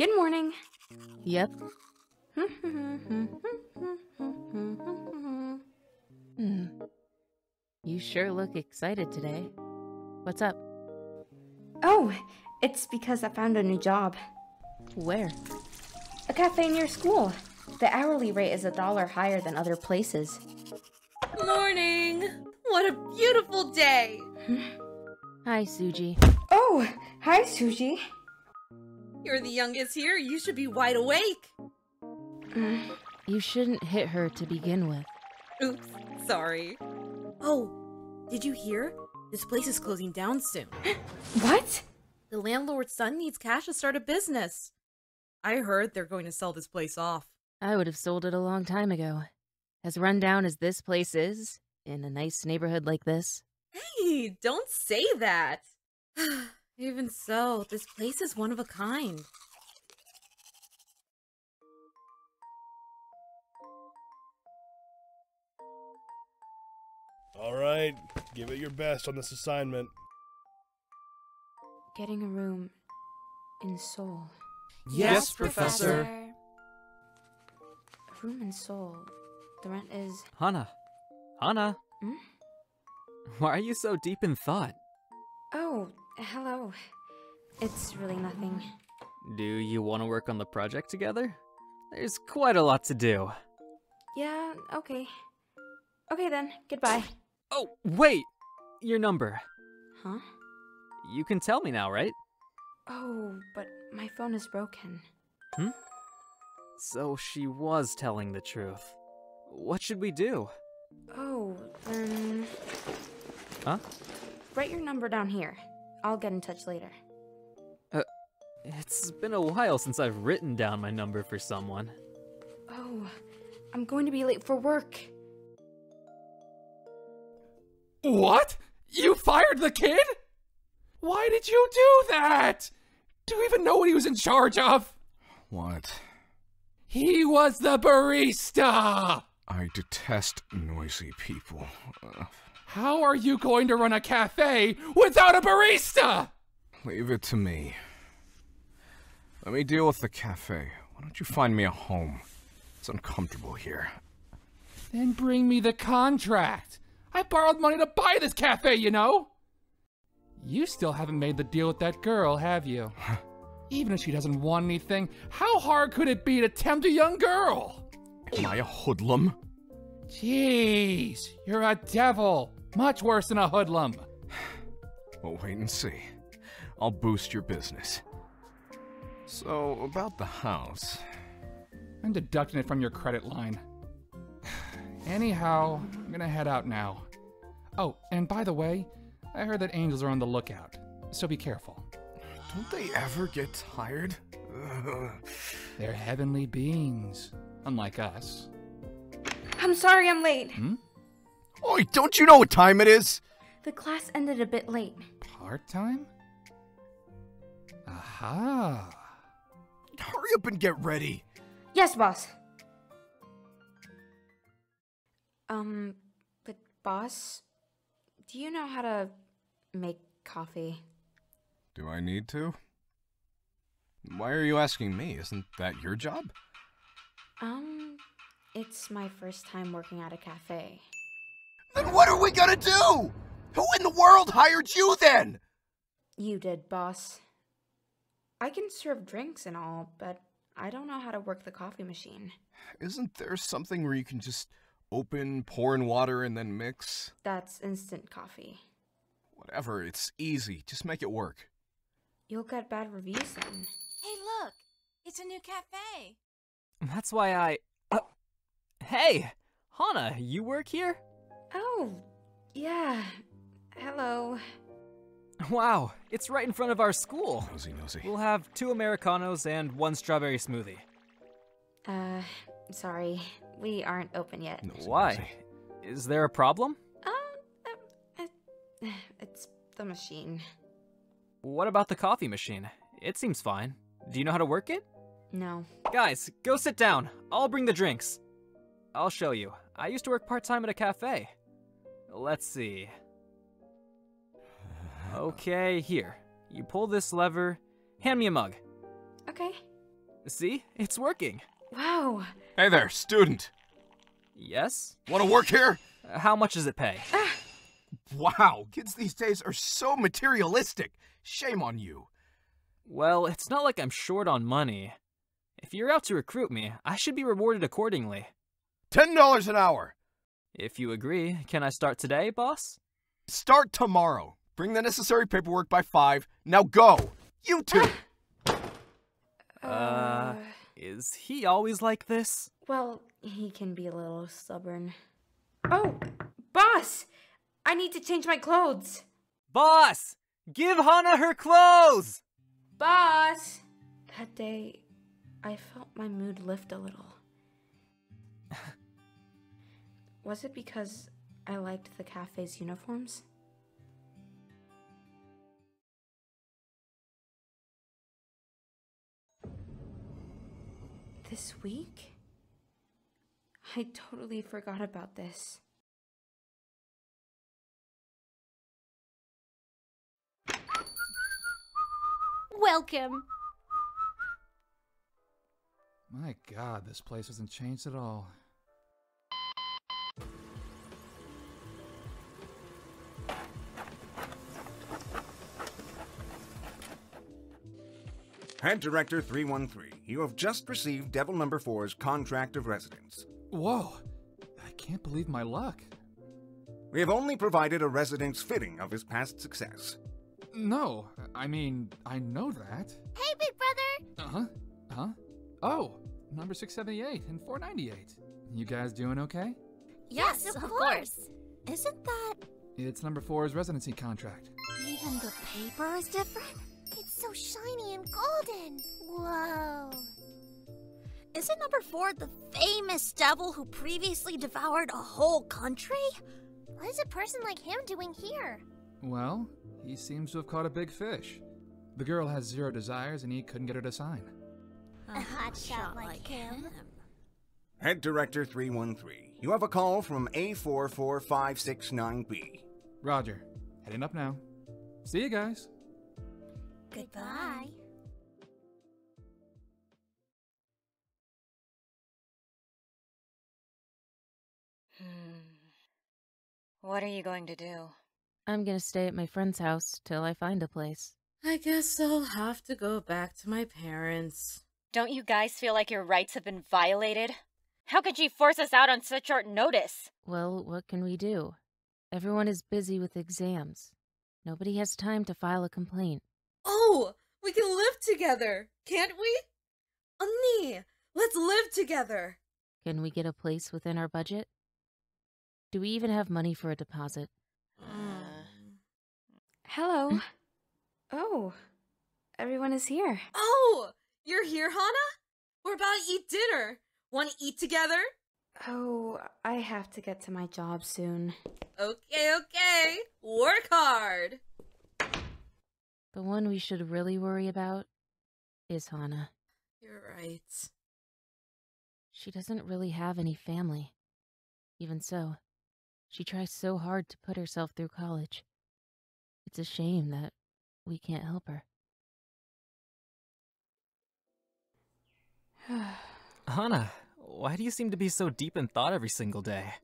Good morning. Yep. Hmm. You sure look excited today. What's up? Oh, it's because I found a new job. Where? A cafe near school. The hourly rate is a dollar higher than other places. Morning! What a beautiful day! Hi, Suji. Oh, hi, Suji. You're the youngest here, you should be wide awake! Mm, you shouldn't hit her to begin with. Oops, sorry. Oh, did you hear? This place is closing down soon. What? The landlord's son needs cash to start a business. I heard they're going to sell this place off. I would have sold it a long time ago. As rundown as this place is, in a nice neighborhood like this, Hey, don't say that! Even so, this place is one of a kind. All right, give it your best on this assignment. Getting a room in Seoul. Yes, Professor. A room in Seoul. The rent is. Hanna. Hanna. Hmm? Why are you so deep in thought? Oh, hello. It's really nothing. Do you want to work on the project together? There's quite a lot to do. Yeah, okay. Okay then, goodbye. Oh, wait! Your number. Huh? You can tell me now, right? Oh, but my phone is broken. Hmm? So she was telling the truth. What should we do? Oh, then. Huh? Write your number down here. I'll get in touch later. It's been a while since I've written down my number for someone. Oh, I'm going to be late for work. What? You fired the kid? Why did you do that? Do you even know what he was in charge of? What? He was the barista! I detest noisy people. Uh, How are you going to run a cafe without a barista? leave it to me. Let me deal with the cafe. Why don't you find me a home? It's uncomfortable here. Then bring me the contract. I borrowed money to buy this cafe, you know? You still haven't made the deal with that girl, have you? Even if she doesn't want anything, how hard could it be to tempt a young girl? Am I a hoodlum? Jeez, you're a devil. Much worse than a hoodlum. Well, wait and see. I'll boost your business. So, about the house. I'm deducting it from your credit line. Anyhow, I'm gonna head out now. Oh, and by the way, I heard that angels are on the lookout, so be careful. Don't they ever get tired? They're heavenly beings, unlike us. I'm sorry I'm late. Hmm? Oi, don't you know what time it is? The class ended a bit late. Part time? Aha! Hurry up and get ready. Yes, boss. Um, but boss, do you know how to make coffee? Do I need to? Why are you asking me? Isn't that your job? Um, it's my first time working at a cafe. Then what are we gonna do? Who in the world hired you then? You did, boss. I can serve drinks and all, but I don't know how to work the coffee machine. Isn't there something where you can just open, pour in water, and then mix? That's instant coffee. Whatever, it's easy. Just make it work. You'll get bad reviews then. Hey, look! It's a new cafe! That's why I. Uh, hey! Hanna, you work here? Oh, yeah. Hello. Wow, it's right in front of our school. Nosy, nosy. We'll have two Americanos and one strawberry smoothie. Uh, sorry. We aren't open yet. Nosy, Why? nosy. Is there a problem? Um, uh, uh, it's the machine. What about the coffee machine? It seems fine. Do you know how to work it? No. Guys, go sit down. I'll bring the drinks. I'll show you. I used to work part time at a cafe. Let's see. Okay, here. You pull this lever. Hand me a mug. Okay. See? It's working. Wow. Hey there, student. Yes? Want to work here? Uh, How much does it pay? Wow, kids these days are so materialistic. Shame on you. Well, it's not like I'm short on money. If you're out to recruit me, I should be rewarded accordingly. $10 an hour. If you agree, can I start today, boss? Start tomorrow. Bring the necessary paperwork by 5. Now go. You two. Uh, is he always like this? Well, he can be a little stubborn. Oh, boss! I need to change my clothes. Boss! Give Hanna her clothes! Boss! That day, I felt my mood lift a little. Was it because I liked the cafe's uniforms? This week? I totally forgot about this. Welcome. My god, this place hasn't changed at all. Head Director 313, you have just received Devil Number 4's contract of residence. Whoa! I can't believe my luck. We have only provided a residence fitting of his past success. No, I mean, I know that. Hey, big brother. Uh huh. Huh? Oh, number 678 and 498. You guys doing okay? Yes, of, course. Isn't that It's number four's residency contract. even the paper is different? It's so shiny and golden. Whoa. Isn't number four the famous devil who previously devoured a whole country? What is a person like him doing here? Well, he seems to have caught a big fish. The girl has zero desires and he couldn't get her to sign. A uh, hot shot like him. Head Director 313, you have a call from A44569B. Roger. Heading up now. See you guys. Goodbye. What are you going to do? I'm gonna stay at my friend's house till I find a place. I guess I'll have to go back to my parents. Don't you guys feel like your rights have been violated? How could she force us out on such short notice? Well, what can we do? Everyone is busy with exams. Nobody has time to file a complaint. Oh, we can live together, can't we? Annie, let's live together. Can we get a place within our budget? Do we even have money for a deposit? Um. Hello. oh, everyone is here. Oh, you're here, Hanna? We're about to eat dinner. Want to eat together? Oh, I have to get to my job soon. Okay, okay. Work hard. The one we should really worry about is Hanna. You're right. She doesn't really have any family. Even so, she tries so hard to put herself through college. It's a shame that we can't help her. Hanna, why do you seem to be so deep in thought every single day?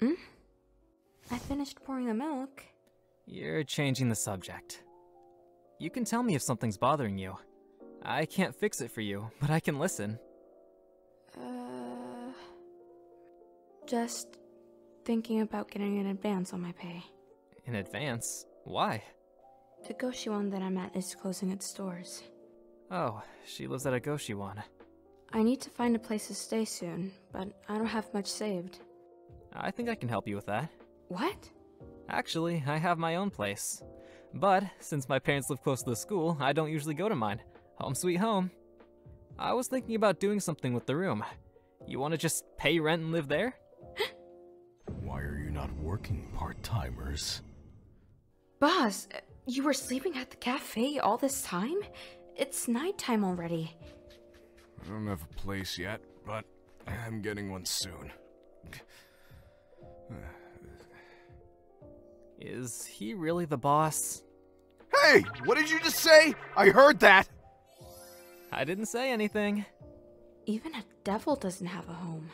Hmm? I finished pouring the milk. You're changing the subject. You can tell me if something's bothering you. I can't fix it for you, but I can listen. Uh, just thinking about getting an advance on my pay. In advance? Why? The Goshiwon that I'm at is closing its doors. Oh, she lives at a Goshiwon. I need to find a place to stay soon, but I don't have much saved. I think I can help you with that. What? Actually, I have my own place. But, since my parents live close to the school, I don't usually go to mine. Home sweet home. I was thinking about doing something with the room. You want to just pay rent and live there? Why are you not working, part-timers? Boss, you were sleeping at the cafe all this time? It's nighttime already. I don't have a place yet, but I'm getting one soon. Uh, Is he really the boss? Hey, what did you just say? I heard that! I didn't say anything. Even a devil doesn't have a home.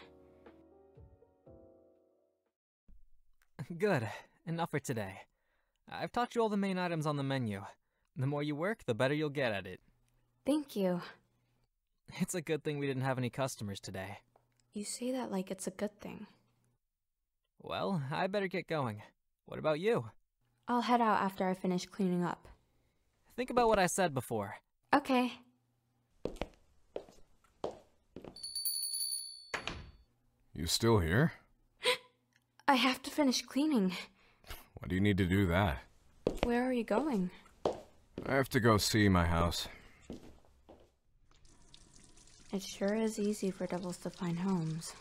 Good. Enough for today. I've taught you all the main items on the menu. The more you work, the better you'll get at it. Thank you. It's a good thing we didn't have any customers today. You say that like it's a good thing. Well, I better get going. What about you? I'll head out after I finish cleaning up. Think about what I said before. Okay. You still here? I have to finish cleaning. Why do you need to do that? Where are you going? I have to go see my house. It sure is easy for devils to find homes.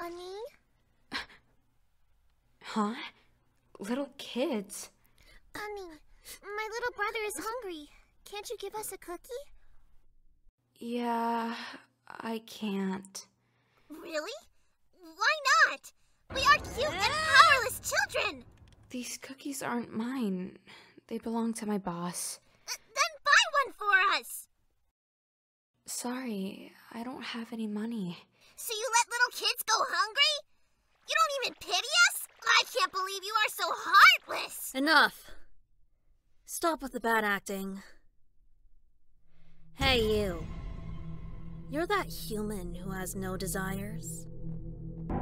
Ani? Huh? Little kids? Ani, my little brother is hungry. Can't you give us a cookie? Yeah, I can't. Really? Why not? We are cute and powerless children! These cookies aren't mine. They belong to my boss. Uh, then buy one for us! Sorry, I don't have any money. So you let little kids go hungry? You don't even pity us? I can't believe you are so heartless! Enough. Stop with the bad acting. Hey, you. You're that human who has no desires.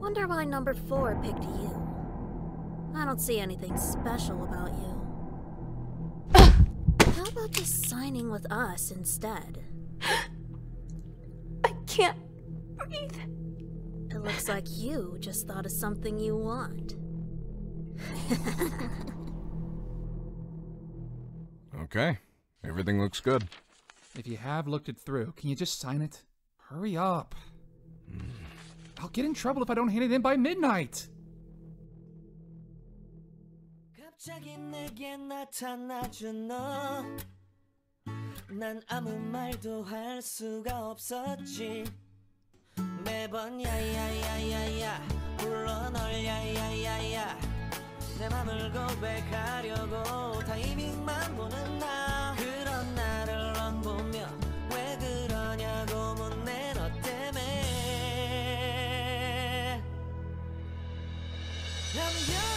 Wonder why number four picked you. I don't see anything special about you. How about just signing with us instead? I can't breathe. It looks like you just thought of something you want. Okay. Everything looks good. If you have looked it through, can you just sign it? Hurry up. I'll get in trouble if I don't hand it in by midnight. 갑자기 내게 나타나준 너. 난 아무 말도 할 수가 없었지. 매번 야야야야야 불러 널 야야야야. 내 맘을 고백하려고 타이밍만 보는 나. 그런 나를 넌 보며 왜 그러냐고 묻네 너 때문에. I'm young